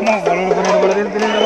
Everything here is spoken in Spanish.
No, no, no, no,